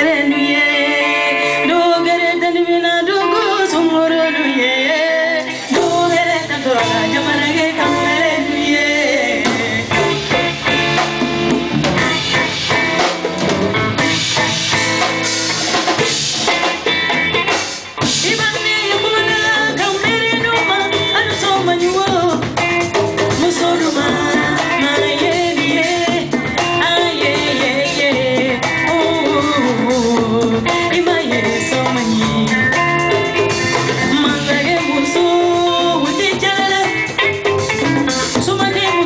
Hallelujah.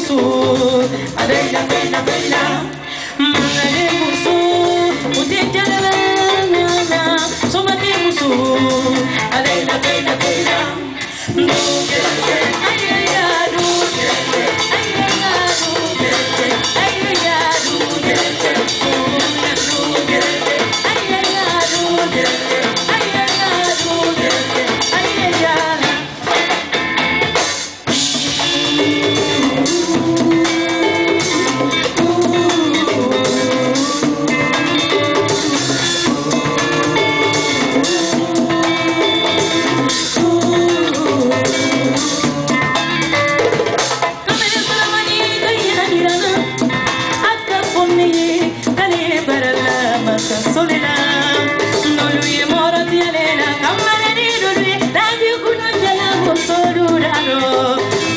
busu abella bella bella mangale busu udejala na somate busu abella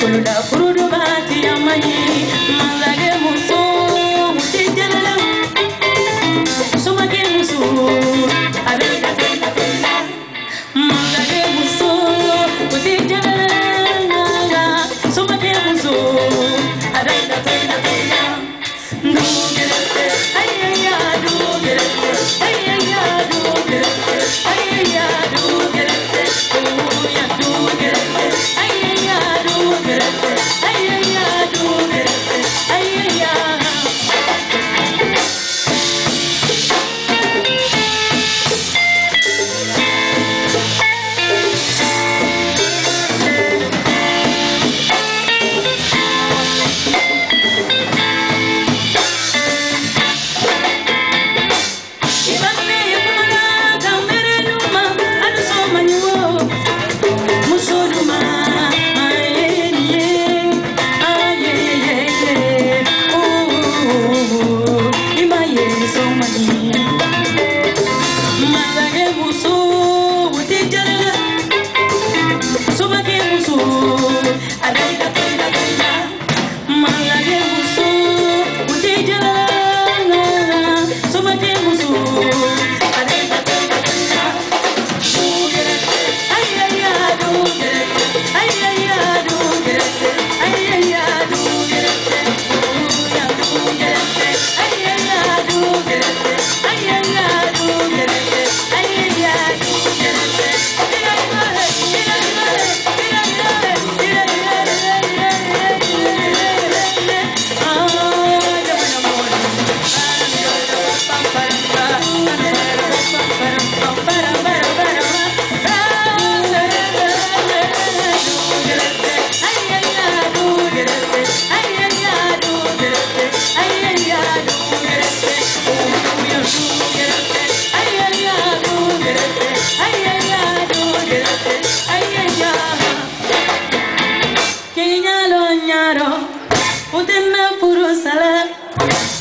full, full. utena purusala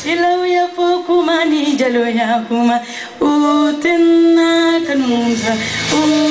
ilau ya fokuma ni jalo ya kuma utena kanunza. utena